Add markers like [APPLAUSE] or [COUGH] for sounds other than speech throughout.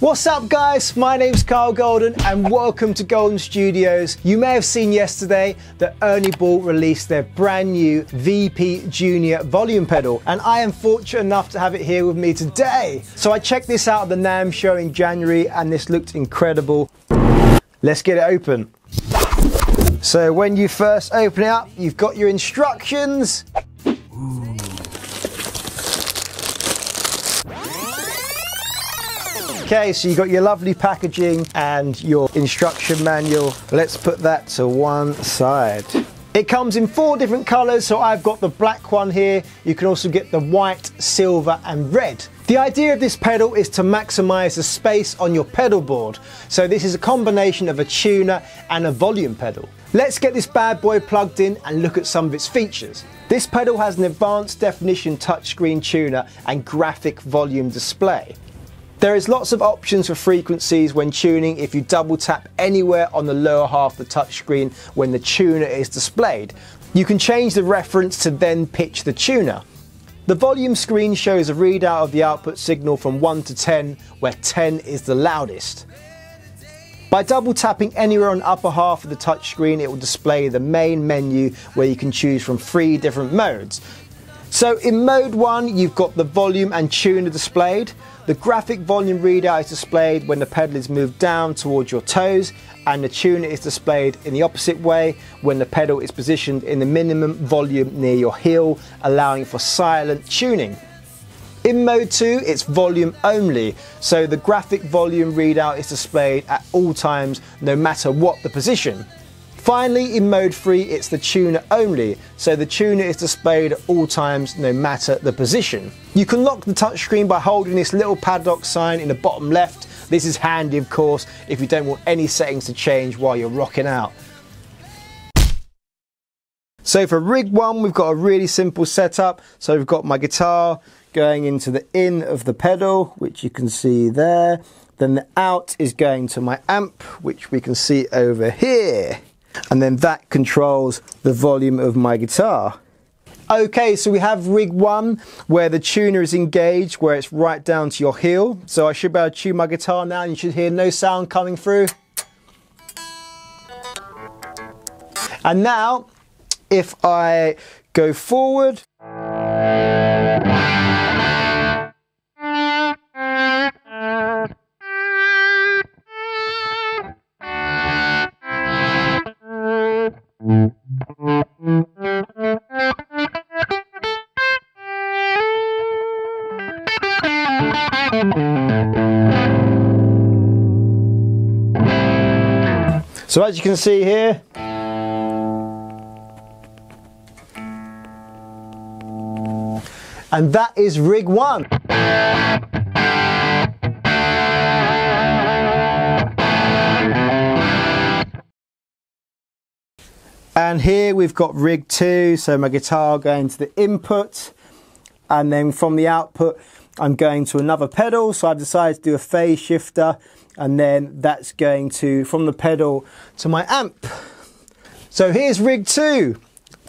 What's up guys? My name's Karl Golden and welcome to Golden Studios. You may have seen yesterday that Ernie Ball released their brand new VP Junior volume pedal and I am fortunate enough to have it here with me today. So I checked this out at the NAMM show in January and this looked incredible. Let's get it open. So when you first open it up, you've got your instructions. Okay, so you got your lovely packaging and your instruction manual. Let's put that to one side. It comes in four different colors, so I've got the black one here. You can also get the white, silver and red. The idea of this pedal is to maximize the space on your pedal board. So this is a combination of a tuner and a volume pedal. Let's get this bad boy plugged in and look at some of its features. This pedal has an advanced definition touchscreen tuner and graphic volume display. There is lots of options for frequencies when tuning if you double tap anywhere on the lower half of the touchscreen when the tuner is displayed. You can change the reference to then pitch the tuner. The volume screen shows a readout of the output signal from 1 to 10, where 10 is the loudest. By double tapping anywhere on the upper half of the touchscreen, it will display the main menu where you can choose from three different modes. So in mode 1, you've got the volume and tuner displayed. The graphic volume readout is displayed when the pedal is moved down towards your toes and the tuner is displayed in the opposite way when the pedal is positioned in the minimum volume near your heel, allowing for silent tuning. In mode 2, it's volume only, so the graphic volume readout is displayed at all times no matter what the position. Finally, in mode 3, it's the tuner only, so the tuner is displayed at all times no matter the position. You can lock the touchscreen by holding this little padlock sign in the bottom left. This is handy, of course, if you don't want any settings to change while you're rocking out. So for rig one, we've got a really simple setup. So we've got my guitar going into the in of the pedal, which you can see there. Then the out is going to my amp, which we can see over here and then that controls the volume of my guitar. Okay, so we have rig one where the tuner is engaged, where it's right down to your heel. So I should be able to tune my guitar now and you should hear no sound coming through. And now, if I go forward, So as you can see here, and that is rig one. And here we've got rig two, so my guitar going to the input, and then from the output, I'm going to another pedal. So I've decided to do a phase shifter, and then that's going to, from the pedal to my amp. So here's rig two.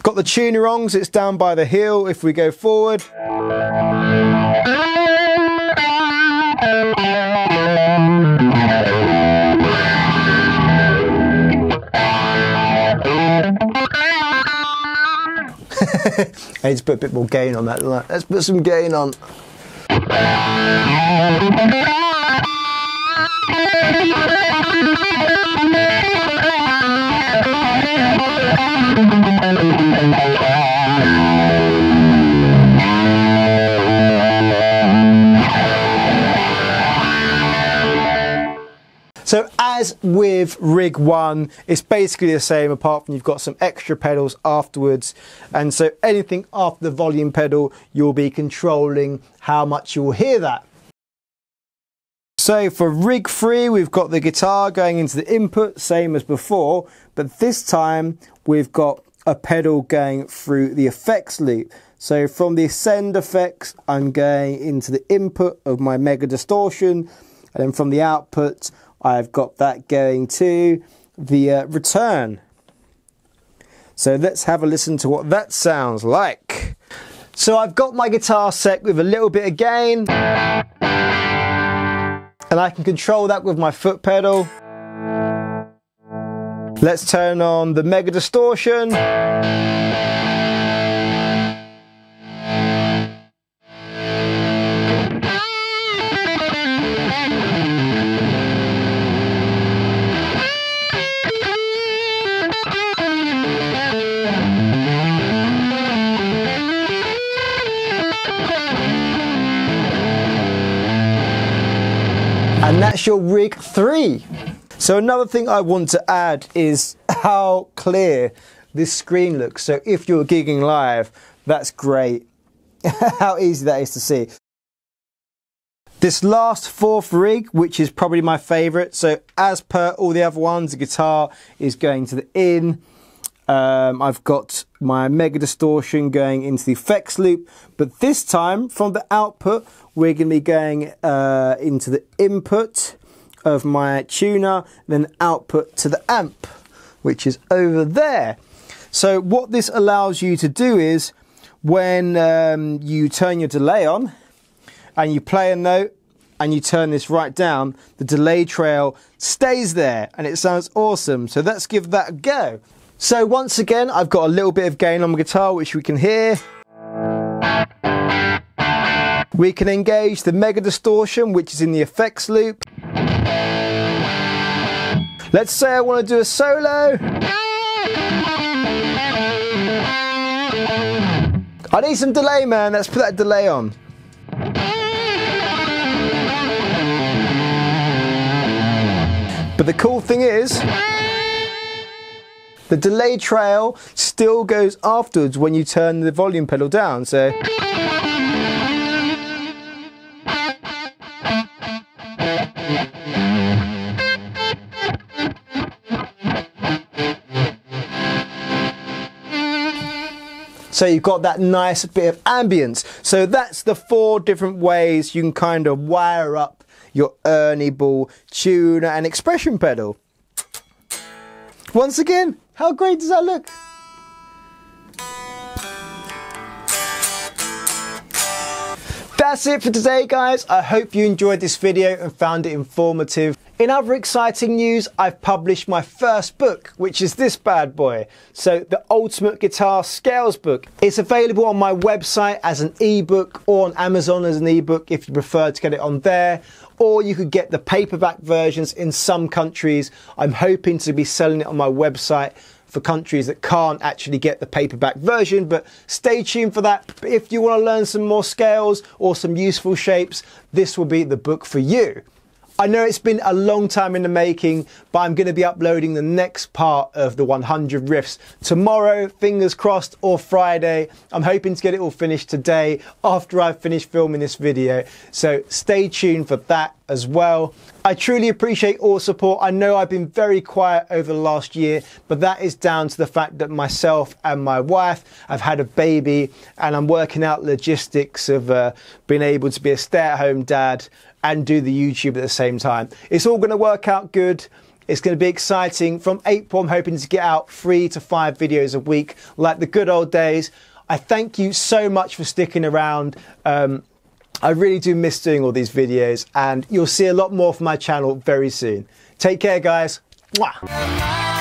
Got the tuner on, so it's down by the heel if we go forward. I need to put a bit more gain on that. Let's put some gain on. So as with rig one, it's basically the same apart from you've got some extra pedals afterwards. And so anything after the volume pedal, you'll be controlling how much you'll hear that. So for rig three, we've got the guitar going into the input, same as before, but this time we've got a pedal going through the effects loop. So from the ascend effects, I'm going into the input of my mega distortion, and then from the output, I've got that going to the uh, return. So let's have a listen to what that sounds like. So I've got my guitar set with a little bit of gain. And I can control that with my foot pedal. Let's turn on the Mega Distortion. And that's your rig three. So another thing I want to add is how clear this screen looks. So if you're gigging live, that's great. [LAUGHS] how easy that is to see. This last fourth rig, which is probably my favorite. So as per all the other ones, the guitar is going to the in. Um, I've got my mega distortion going into the effects loop, but this time from the output, we're going to be going uh, into the input of my tuner, then output to the amp, which is over there. So what this allows you to do is when um, you turn your delay on and you play a note and you turn this right down, the delay trail stays there and it sounds awesome. So let's give that a go. So once again, I've got a little bit of gain on my guitar, which we can hear. We can engage the mega distortion, which is in the effects loop. Let's say I want to do a solo. I need some delay, man. Let's put that delay on. But the cool thing is, the delay trail still goes afterwards when you turn the volume pedal down. So. So you've got that nice bit of ambience. So that's the four different ways you can kind of wire up your Ernie Ball tuner and expression pedal. Once again, how great does that look? That's it for today guys. I hope you enjoyed this video and found it informative. In other exciting news, I've published my first book, which is this bad boy. So the Ultimate Guitar Scales book. It's available on my website as an ebook or on Amazon as an ebook if you prefer to get it on there. Or you could get the paperback versions in some countries. I'm hoping to be selling it on my website for countries that can't actually get the paperback version, but stay tuned for that. But if you want to learn some more scales or some useful shapes, this will be the book for you. I know it's been a long time in the making, but I'm going to be uploading the next part of the 100 riffs tomorrow, fingers crossed, or Friday. I'm hoping to get it all finished today after I've finished filming this video. So stay tuned for that as well. I truly appreciate all support. I know I've been very quiet over the last year, but that is down to the fact that myself and my wife have had a baby and I'm working out logistics of uh, being able to be a stay at home dad and do the YouTube at the same time. It's all going to work out good. It's going to be exciting. From April, I'm hoping to get out three to five videos a week, like the good old days. I thank you so much for sticking around. Um, I really do miss doing all these videos, and you'll see a lot more from my channel very soon. Take care, guys. Mwah.